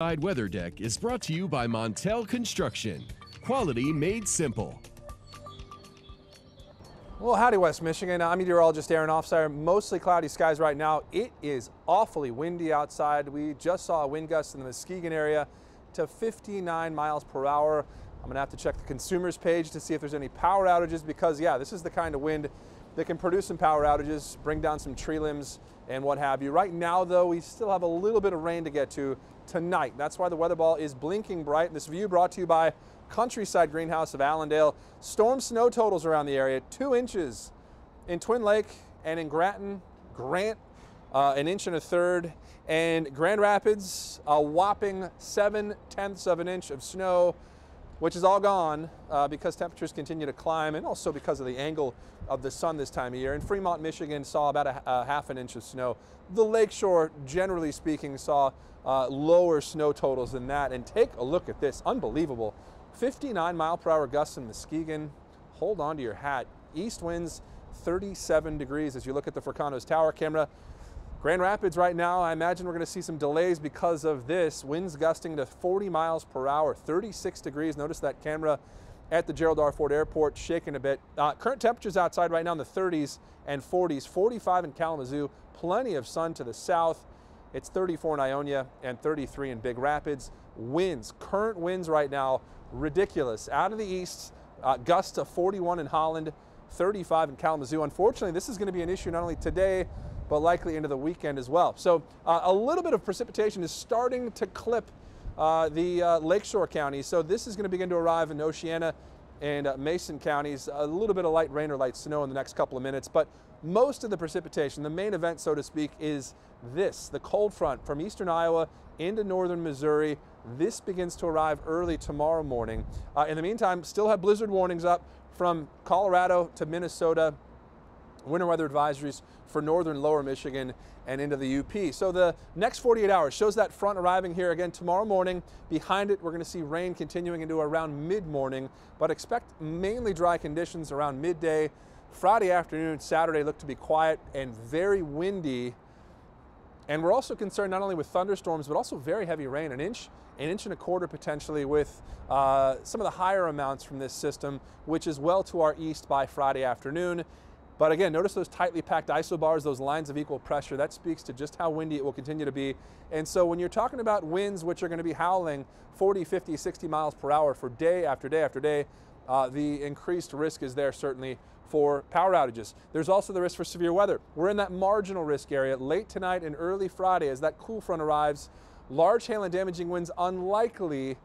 Side Weather Deck is brought to you by Montel Construction. Quality made simple. Well, howdy, West Michigan. I'm meteorologist Aaron Offsire. Mostly cloudy skies right now. It is awfully windy outside. We just saw a wind gust in the Muskegon area to 59 miles per hour. I'm to have to check the consumers page to see if there's any power outages because, yeah, this is the kind of wind that can produce some power outages, bring down some tree limbs and what have you. Right now, though, we still have a little bit of rain to get to tonight. That's why the weather ball is blinking bright. This view brought to you by Countryside Greenhouse of Allendale. Storm snow totals around the area, two inches in Twin Lake and in Grattan, Grant, uh, an inch and a third, and Grand Rapids, a whopping seven tenths of an inch of snow which is all gone uh, because temperatures continue to climb and also because of the angle of the sun this time of year. In Fremont, Michigan saw about a, a half an inch of snow. The lakeshore, generally speaking, saw uh, lower snow totals than that. And take a look at this, unbelievable. 59 mile per hour gusts in Muskegon. Hold on to your hat. East winds 37 degrees as you look at the Fricano's tower camera. Grand Rapids right now, I imagine we're going to see some delays because of this. Winds gusting to 40 miles per hour, 36 degrees. Notice that camera at the Gerald R. Ford Airport shaking a bit. Uh, current temperatures outside right now in the 30s and 40s, 45 in Kalamazoo, plenty of sun to the south. It's 34 in Ionia and 33 in Big Rapids. Winds, current winds right now, ridiculous. Out of the east, uh, gusts to 41 in Holland, 35 in Kalamazoo. Unfortunately, this is going to be an issue not only today, but likely into the weekend as well. So uh, a little bit of precipitation is starting to clip uh, the uh, lakeshore counties. So this is going to begin to arrive in Oceana and uh, Mason counties. A little bit of light rain or light snow in the next couple of minutes, but most of the precipitation, the main event, so to speak, is this, the cold front from eastern Iowa into northern Missouri. This begins to arrive early tomorrow morning. Uh, in the meantime, still have blizzard warnings up from Colorado to Minnesota winter weather advisories for northern lower Michigan and into the UP. So the next 48 hours shows that front arriving here again tomorrow morning. Behind it, we're going to see rain continuing into around mid-morning, but expect mainly dry conditions around midday. Friday afternoon, Saturday look to be quiet and very windy. And we're also concerned not only with thunderstorms, but also very heavy rain, an inch, an inch and a quarter potentially with uh, some of the higher amounts from this system, which is well to our east by Friday afternoon. But again, notice those tightly packed isobars, those lines of equal pressure. That speaks to just how windy it will continue to be. And so when you're talking about winds which are going to be howling 40, 50, 60 miles per hour for day after day after day, uh, the increased risk is there certainly for power outages. There's also the risk for severe weather. We're in that marginal risk area late tonight and early Friday as that cool front arrives. Large hail and damaging winds unlikely,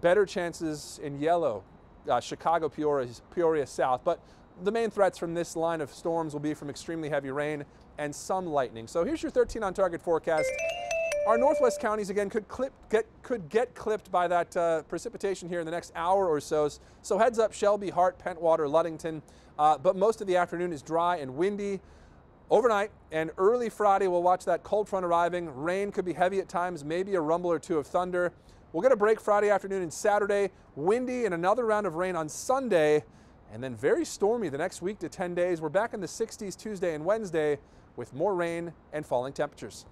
better chances in yellow, uh, Chicago, Peoria, Peoria south. But the main threats from this line of storms will be from extremely heavy rain and some lightning. So here's your 13 on target forecast. Our northwest counties again could clip, get could get clipped by that uh, precipitation here in the next hour or so. So heads up, Shelby, Hart, Pentwater, Ludington. Uh, but most of the afternoon is dry and windy. Overnight and early Friday, we'll watch that cold front arriving. Rain could be heavy at times, maybe a rumble or two of thunder. We'll get a break Friday afternoon and Saturday. Windy and another round of rain on Sunday and then very stormy the next week to 10 days. We're back in the 60s Tuesday and Wednesday with more rain and falling temperatures.